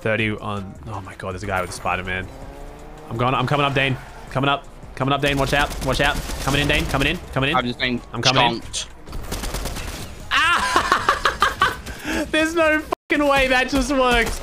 30 on... Oh my god, there's a guy with a Spider-Man. I'm going, I'm coming up, Dane. Coming up. Coming up, Dane. Watch out. Watch out. Coming in, Dane. Coming in. Coming in. I'm just being. I'm coming in. Ah! There's no fucking way that just worked.